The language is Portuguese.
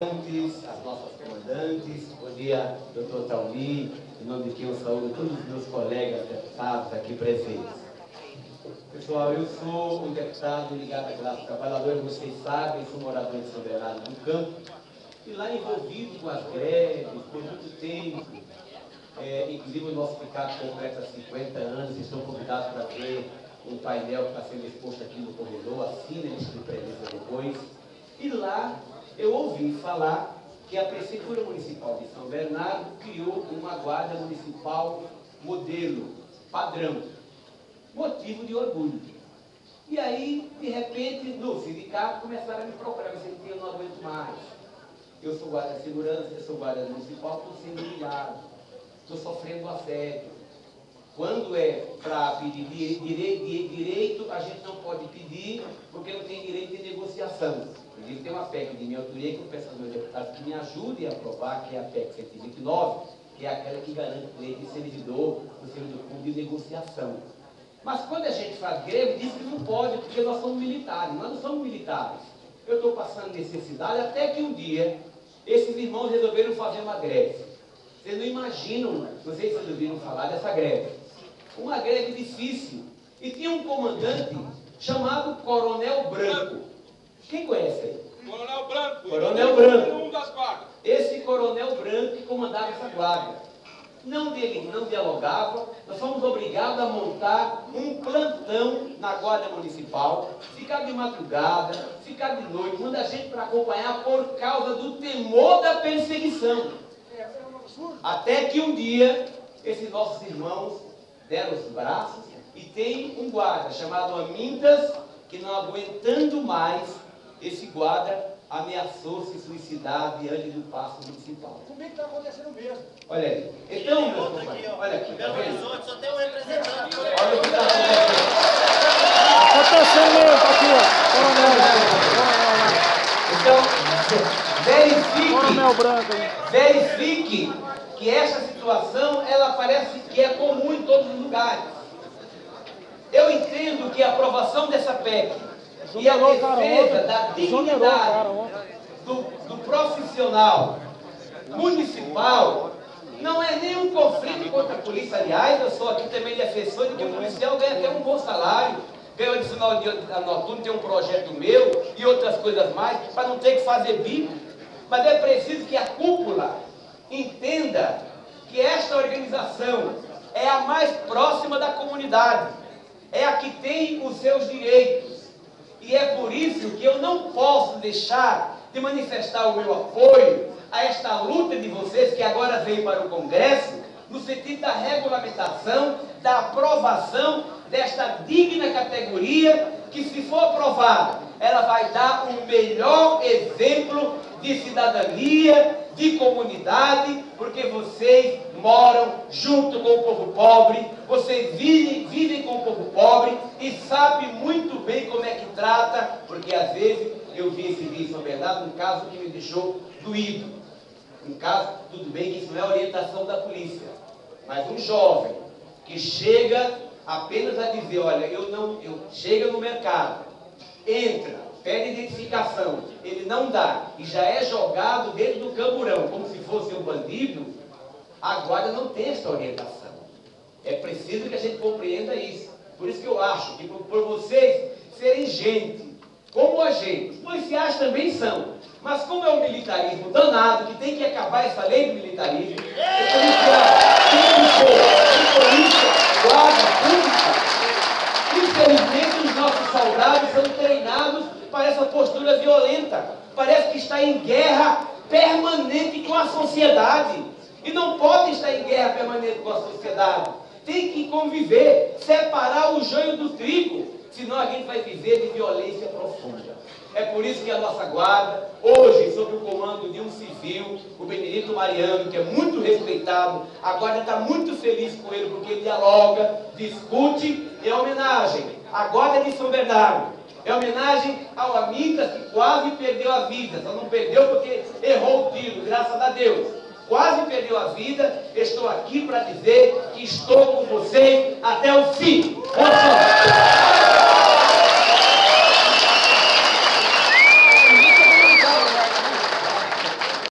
as nossas comandantes, bom dia, doutor Tauli, em nome de quem eu saúdo todos os meus colegas deputados aqui presentes. Pessoal, eu sou um deputado ligado à classe trabalhadora, vocês sabem, sou morador de São Bernardo do Campo, e lá envolvido com as greves por muito tempo, é, inclusive o nosso sindicato completa 50 anos, estão convidados para ver um painel que está sendo exposto aqui no corredor, assinem de presença depois. E lá eu ouvi falar que a Prefeitura Municipal de São Bernardo criou uma guarda municipal modelo, padrão, motivo de orgulho. E aí, de repente, no sindicato começaram a me procurar, eu senti, eu não aguento mais. Eu sou guarda de segurança, eu sou guarda municipal, estou sendo humilhado, estou sofrendo assédio. Quando é para pedir direito, a gente não pode pedir, porque não tem direito de negociação. Inclusive tem uma PEC de minha autoria que eu peço aos meus deputados que me ajudem a aprovar, que é a PEC 129, que é aquela que garante o direito de servidor, o servidor público de negociação. Mas quando a gente faz greve, diz que não pode, porque nós somos militares. Nós não somos militares. Eu estou passando necessidade até que um dia esses irmãos resolveram fazer uma greve. Vocês não imaginam, não sei se vocês ouviram falar dessa greve. Uma greve difícil. E tinha um comandante chamado Coronel Branco. Quem conhece aí? Coronel Branco. Coronel Branco. Um. Esse Coronel Branco que comandava essa guarda. Não, dele, não dialogava, nós fomos obrigados a montar um plantão na Guarda Municipal, ficar de madrugada, ficar de noite, manda gente para acompanhar por causa do temor da perseguição. Até que um dia, esses nossos irmãos deram os braços e tem um guarda chamado Amintas, que não aguentando mais, esse guarda ameaçou se suicidar diante do passo municipal. Comigo está acontecendo mesmo. Olha aí. Então, meus companheiros, olha aqui, tá vendo? Só tem um representante. Olha o que está acontecendo. Acontecendo mesmo, tá aqui, ó. Então, verifique, Coronel Branco aí. verifique que essa situação, ela parece que é comum em todos os lugares. Eu entendo que a aprovação dessa PEC e a defesa da dignidade do, do profissional municipal não é nenhum conflito contra a polícia. Aliás, eu sou aqui também defensor de que o policial ganha até um bom salário, ganha adicional de noturno, tem um projeto meu e outras coisas mais, para não ter que fazer bico. Mas é preciso que a cúpula entenda que esta organização é a mais próxima da comunidade, é a que tem os seus direitos. E é por isso que eu não posso deixar de manifestar o meu apoio a esta luta de vocês que agora veio para o Congresso, no sentido da regulamentação, da aprovação desta digna categoria, que se for aprovada, ela vai dar um melhor exemplo de cidadania, de comunidade, porque vocês moram junto com o povo pobre, vocês vivem, vivem com o povo pobre e sabem muito bem como é que trata, porque às vezes eu vi esse vídeo em São Bernardo, um caso que me deixou doído. Um caso, tudo bem que isso não é orientação da polícia, mas um jovem que chega apenas a dizer, olha, eu não, eu chega no mercado, entra, pede identificação, ele não dá e já é jogado dentro do se fosse um bandido, a guarda não tem essa orientação. É preciso que a gente compreenda isso. Por isso que eu acho que por, vocês serem gente, como a gente, os policiais também são, mas como é um militarismo danado, que tem que acabar essa lei do militarismo, o policial tem que ser polícia, guarda pública, infelizmente os nossos soldados são treinados para essa postura violenta. Parece que está em guerra permanente com a sociedade. E não pode estar em guerra permanente com a sociedade. Tem que conviver, separar o joio do trigo, senão a gente vai viver de violência profunda. É por isso que a nossa guarda, hoje, sob o comando de um civil, o Benedito Mariano, que é muito respeitado, a guarda está muito feliz com ele, porque ele dialoga, discute, em homenagem à guarda de São Bernardo. É homenagem ao Amitas que quase perdeu a vida, só não perdeu porque errou o tiro, graças a Deus. Quase perdeu a vida, estou aqui para dizer que estou com vocês até o fim.